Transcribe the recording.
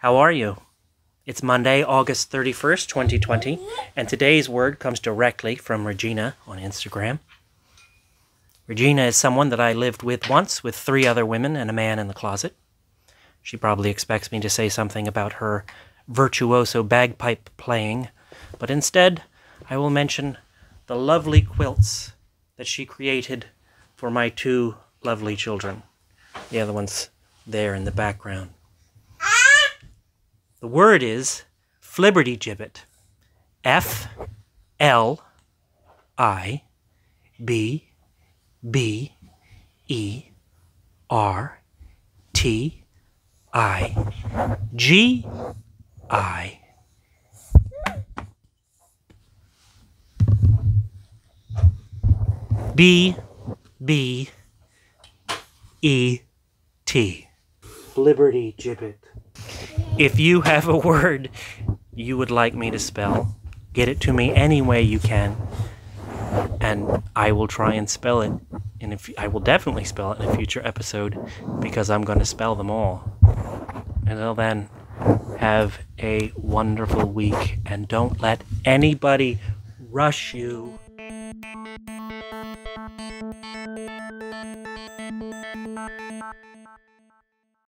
How are you? It's Monday, August 31st, 2020, and today's word comes directly from Regina on Instagram. Regina is someone that I lived with once with three other women and a man in the closet. She probably expects me to say something about her virtuoso bagpipe playing, but instead I will mention the lovely quilts that she created for my two lovely children. The other one's there in the background. The word is flibbertigibbet. F L I B B E R T I G I B B E T. Flibbertigibbet. If you have a word you would like me to spell, get it to me any way you can, and I will try and spell it. And if I will definitely spell it in a future episode because I'm going to spell them all. Until then, have a wonderful week and don't let anybody rush you.